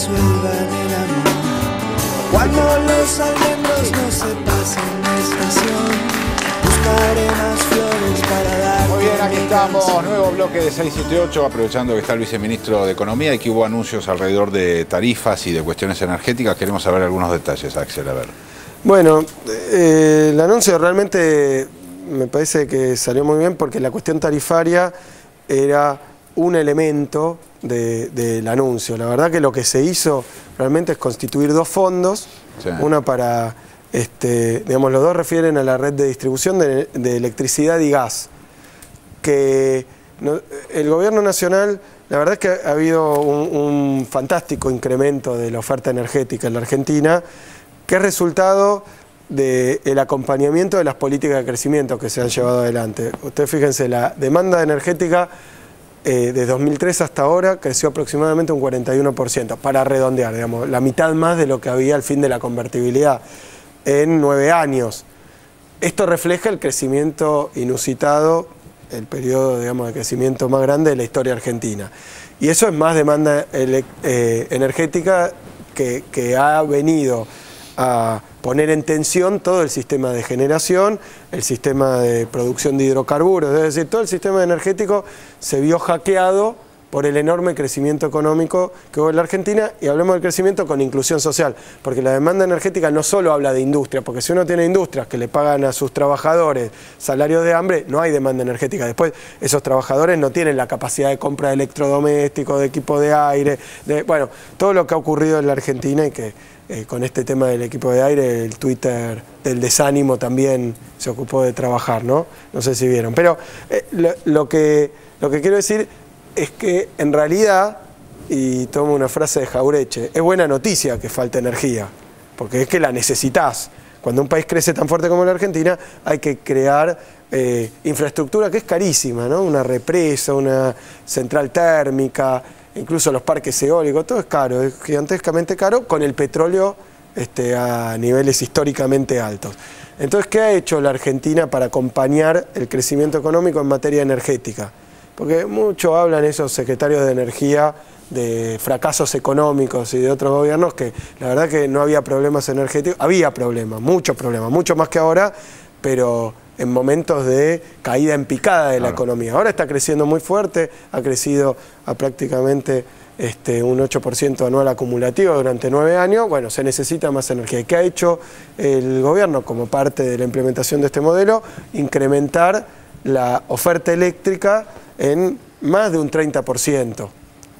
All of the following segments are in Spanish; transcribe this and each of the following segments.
resuelvan el amor. Cuando los almendros no se pasen la estación, buscaré más flores para dar. Muy bien, aquí estamos, nuevo bloque de 678, aprovechando que está el viceministro de Economía y que hubo anuncios alrededor de tarifas y de cuestiones energéticas. Queremos saber algunos detalles, Axel, a ver. Bueno, eh, el anuncio realmente me parece que salió muy bien porque la cuestión tarifaria era un elemento de- del anuncio. La verdad que lo que se hizo realmente es constituir dos fondos, Sí. una para, este, digamos, los dos refieren a la red de distribución de, de electricidad y gas, que no- el gobierno nacional, la verdad es que ha habido un, un fantástico incremento de la oferta energética en la Argentina, que es resultado del acompañamiento de las políticas de crecimiento que se han llevado adelante. Ustedes fíjense, la demanda energética eh, de 2003 hasta ahora creció aproximadamente un 41%, para redondear, digamos, la mitad más de lo que había al fin de la convertibilidad en nueve años. Esto refleja el crecimiento inusitado, el periodo digamos, de crecimiento más grande de la historia argentina. Y eso es más demanda eh, energética que ha venido a poner en tensión todo el sistema de generación, el sistema de producción de hidrocarburos, es decir, todo el sistema energético se vio hackeado por el enorme crecimiento económico que hubo en la Argentina y hablemos del crecimiento con inclusión social, porque la demanda energética no solo habla de industria, porque si uno tiene industrias que le pagan a sus trabajadores salarios de hambre, no hay demanda energética. Después, esos trabajadores no tienen la capacidad de compra de electrodomésticos, de equipo de aire, de, bueno, todo lo que ha ocurrido en la Argentina y que eh, con este tema del equipo de aire, el Twitter del desánimo también se ocupó de trabajar, ¿no? No sé si vieron. Pero eh, lo, que, lo que quiero decir es que en realidad, y tomo una frase de Jaureche, es buena noticia que falta energía, porque es que la necesitas. Cuando un país crece tan fuerte como la Argentina, hay que crear eh, infraestructura que es carísima, ¿no? Una represa, una central térmica, incluso los parques eólicos, todo es caro, es gigantescamente caro, con el petróleo este, a niveles históricamente altos. Entonces, ¿qué ha hecho la Argentina para acompañar el crecimiento económico en materia energética? Porque mucho hablan esos secretarios de energía de fracasos económicos y de otros gobiernos que la verdad que no había problemas energéticos, había problemas, muchos problemas, mucho más que ahora, pero en momentos de caída en picada de la economía. Ahora está creciendo muy fuerte, ha crecido a prácticamente este, un 8% anual acumulativo durante nueve años, bueno, se necesita más energía. ¿Y qué ha hecho el gobierno como parte de la implementación de este modelo? Incrementar la oferta eléctrica en más de un 30%.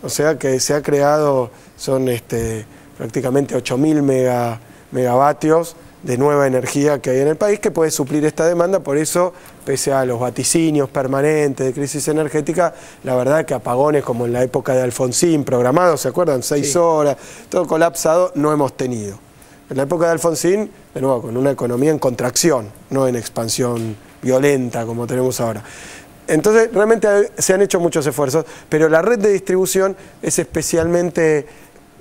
O sea que se ha creado, son este, prácticamente 8.000 mega, megavatios de nueva energía que hay en el país que puede suplir esta demanda, por eso, pese a los vaticinios permanentes de crisis energética, la verdad que apagones como en la época de Alfonsín, programados, ¿se acuerdan? Seis horas, todo colapsado, no hemos tenido. En la época de Alfonsín, de nuevo, con una economía en contracción, no en expansión violenta como tenemos ahora. Entonces, realmente se han hecho muchos esfuerzos, pero la red de distribución es especialmente,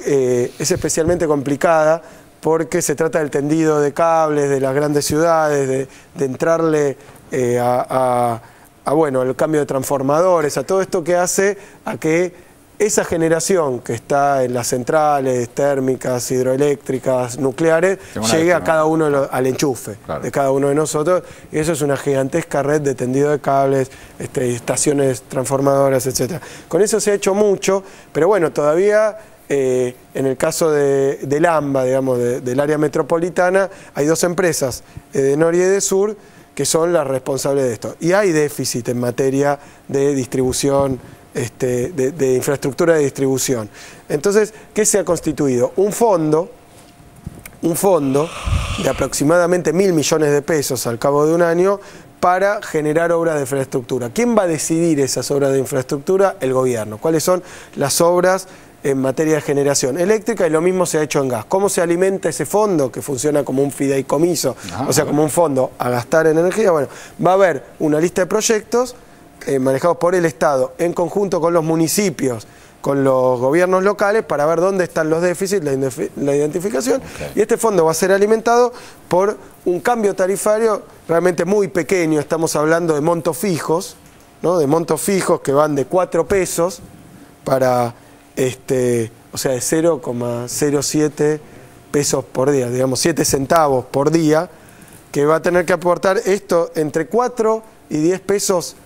eh, es especialmente complicada porque se trata del tendido de cables de las grandes ciudades, de, de entrarle eh, a, a- a, bueno, al cambio de transformadores, a todo esto que hace a que esa generación que está en las centrales térmicas, hidroeléctricas, nucleares, llegue a cada uno de los- al enchufe Claro. de cada uno de nosotros. Y eso es una gigantesca red de tendido de cables, este, estaciones transformadoras, etc. Con eso se ha hecho mucho, pero bueno, todavía eh, en el caso de, del AMBA, digamos, de- del área metropolitana, hay dos empresas, Edenor y Edesur, que son las responsables de esto. Y hay déficit en materia de distribución, este, de, de infraestructura de distribución. Entonces, ¿qué se ha constituido? Un fondo un fondo de aproximadamente mil millones de pesos al cabo de un año para generar obras de infraestructura. ¿Quién va a decidir esas obras de infraestructura? El gobierno. ¿Cuáles son las obras en materia de generación eléctrica? Y lo mismo se ha hecho en gas. ¿Cómo se alimenta ese fondo que funciona como un fideicomiso, Ajá. o sea, como un fondo a gastar en energía? Bueno, va a haber una lista de proyectos eh, manejados por el Estado en conjunto con los municipios con los gobiernos locales para ver dónde están los déficits, la identificación. Y este fondo va a ser alimentado por un cambio tarifario realmente muy pequeño. Estamos hablando de montos fijos, ¿no? de montos fijos que van de 4 pesos para este, o sea, de 0,07 pesos por día, digamos 7 centavos por día, que va a tener que aportar esto entre 4 y 10 pesos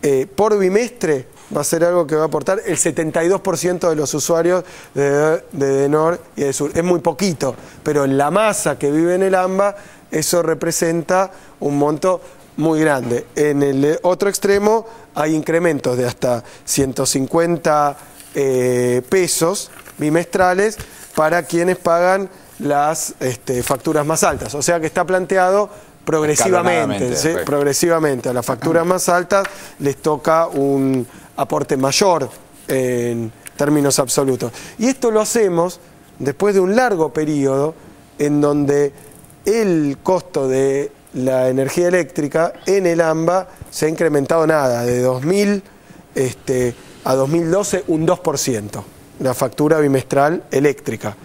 eh, por bimestre, va a ser algo que va a aportar el 72% de los usuarios de, de, Denor y de Sur. Es muy poquito, pero en la masa que vive en el AMBA, eso representa un monto muy grande. En el otro extremo hay incrementos de hasta 150 eh, pesos bimestrales para quienes pagan las este, facturas más altas. O sea que está planteado progresivamente, progresivamente. A las facturas más altas les toca un aporte mayor en términos absolutos. Y esto lo hacemos después de un largo periodo en donde el costo de la energía eléctrica en el AMBA se ha incrementado nada, de 2000 este, a 2012 un 2%, la factura bimestral eléctrica.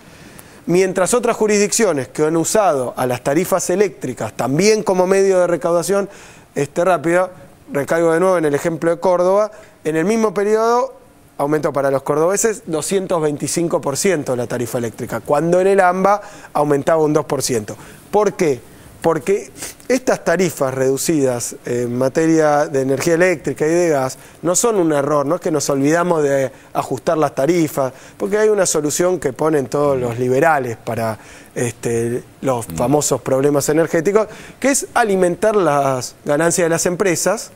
Mientras otras jurisdicciones que han usado a las tarifas eléctricas también como medio de recaudación este, rápida, recaigo de nuevo en el ejemplo de Córdoba, en el mismo periodo aumentó para los cordobeses 225% la tarifa eléctrica, cuando en el AMBA aumentaba un 2%. ¿Por qué? Porque estas tarifas reducidas en materia de energía eléctrica y de gas no son un error, no es que nos olvidamos de ajustar las tarifas, porque hay una solución que ponen todos los liberales para este, los famosos problemas energéticos, que es alimentar las ganancias de las empresas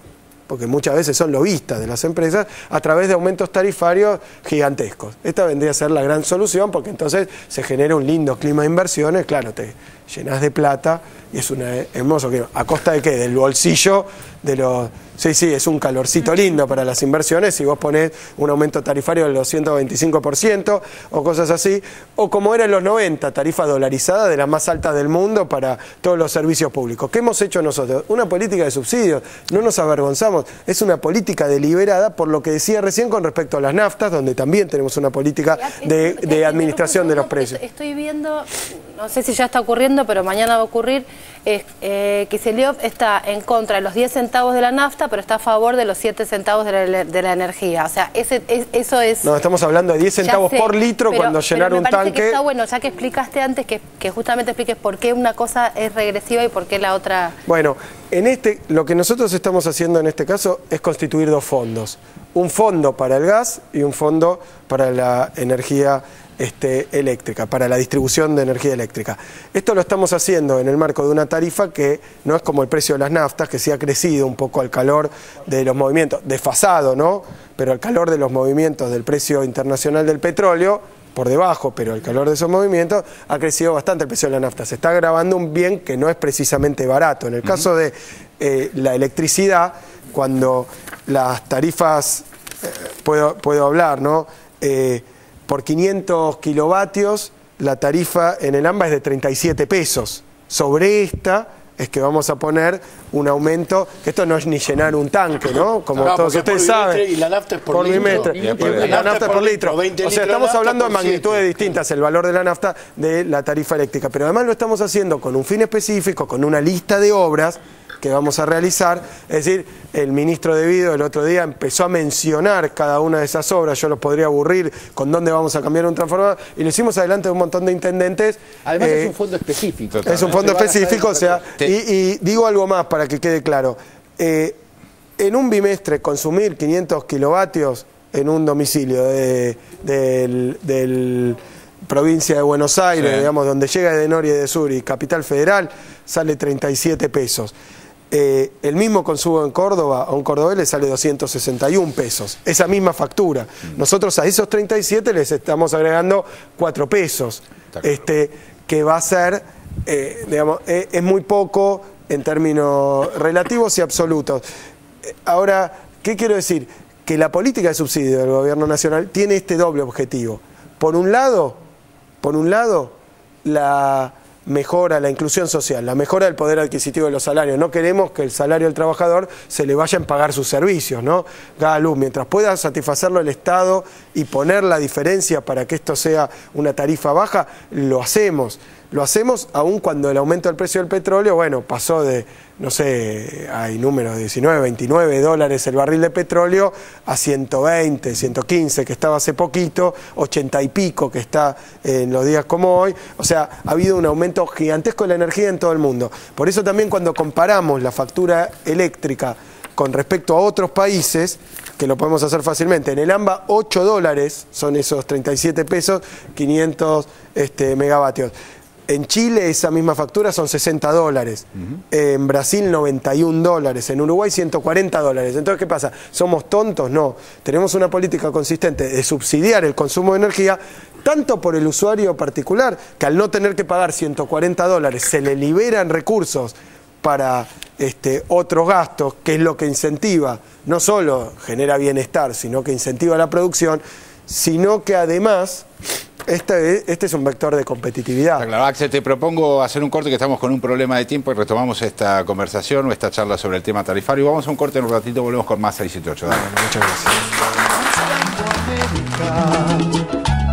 porque muchas veces son lobistas de las empresas, a través de aumentos tarifarios gigantescos. Esta vendría a ser la gran solución porque entonces se genera un lindo clima de inversiones, claro, te llenas de plata y es un hermoso clima. ¿A costa de qué? Del bolsillo de los Sí, sí, es un calorcito lindo para las inversiones si vos ponés un aumento tarifario del 225% o cosas así, o como era en los 90, tarifa dolarizada de las más altas del mundo para todos los servicios públicos. ¿Qué hemos hecho nosotros? Una política de subsidios, no nos avergonzamos, es una política deliberada por lo que decía recién con respecto a las naftas, donde también tenemos una política de, administración de los precios. Estoy viendo, no sé si ya está ocurriendo, pero mañana va a ocurrir, eh, Kiseliov está en contra de los 10 centavos de la nafta, pero está a favor de los 7 centavos de la, energía. O sea, ese, eso es... No, estamos hablando de 10 centavos por litro cuando llenar un tanque... Que está bueno, ya que explicaste antes, que, que justamente expliques por qué una cosa es regresiva y por qué la otra... Bueno, en este, lo que nosotros estamos haciendo en este caso es constituir dos fondos. Un fondo para el gas y un fondo para la energía este, eléctrica, para la distribución de energía eléctrica. Esto lo estamos haciendo en el marco de una tarifa que no es como el precio de las naftas, que sí ha crecido un poco al calor de los movimientos, desfasado, ¿no? Pero al calor de los movimientos del precio internacional del petróleo, por debajo, pero al calor de esos movimientos ha crecido bastante el precio de la nafta. Se está grabando un bien que no es precisamente barato. En el caso de eh, la electricidad, cuando las tarifas, eh, puedo, puedo hablar, ¿no? Eh, por 500 kilovatios la tarifa en el AMBA es de 37 pesos. Sobre esta es que vamos a poner un aumento, que esto no es ni llenar un tanque, ¿no? Como todos ustedes saben. Y la nafta es por, litro. Y, la, nafta es por litro. O sea, estamos hablando de magnitudes distintas, el valor de la nafta de la tarifa eléctrica. Pero además lo estamos haciendo con un fin específico, con una lista de obras que vamos a realizar. Es decir, el ministro de Vido el otro día empezó a mencionar cada una de esas obras, yo los podría aburrir con dónde vamos a cambiar un transformador, y lo hicimos adelante de un montón de intendentes. Además es eh, un fondo específico. Es un fondo específico, o sea, y, digo algo más para que quede claro. Eh, en un bimestre consumir 500 kilovatios en un domicilio de, del, provincia de Buenos Aires, digamos, donde llega de Noria y de Sur y Capital Federal, sale 37 pesos. Eh, el mismo consumo en Córdoba, a un cordobés le sale 261 pesos, esa misma factura. Mm. Nosotros a esos 37 les estamos agregando 4 pesos, este, que va a ser, eh, digamos, eh, es muy poco en términos relativos y absolutos. Ahora, ¿qué quiero decir? Que la política de subsidio del gobierno nacional tiene este doble objetivo. Por un lado, por un lado, la mejora la inclusión social, la mejora del poder adquisitivo de los salarios. No queremos que el salario del trabajador se le vaya a pagar sus servicios, ¿no? luz, mientras pueda satisfacerlo el Estado y poner la diferencia para que esto sea una tarifa baja, lo hacemos. Lo hacemos aún cuando el aumento del precio del petróleo, bueno, pasó de, no sé, hay números de 19, 29 dólares el barril de petróleo a 120, 115 que estaba hace poquito, 80 y pico que está en los días como hoy. O sea, ha habido un aumento gigantesco de la energía en todo el mundo. Por eso también cuando comparamos la factura eléctrica con respecto a otros países, que lo podemos hacer fácilmente. En el AMBA 8 dólares, son esos 37 pesos, 500 este, megavatios. En Chile esa misma factura son 60 dólares, en Brasil 91 dólares, en Uruguay 140 dólares. Entonces, ¿qué pasa? ¿Somos tontos? No. Tenemos una política consistente de subsidiar el consumo de energía, tanto por el usuario particular, que al no tener que pagar 140 dólares se le liberan recursos para este, otros gastos, que es lo que incentiva, no solo genera bienestar, sino que incentiva la producción, sino que además este, este, es un vector de competitividad. Axel, te propongo hacer un corte que estamos con un problema de tiempo y retomamos esta conversación o esta charla sobre el tema tarifario. Vamos a un corte en un ratito, volvemos con más 678. Dale. Muchas gracias.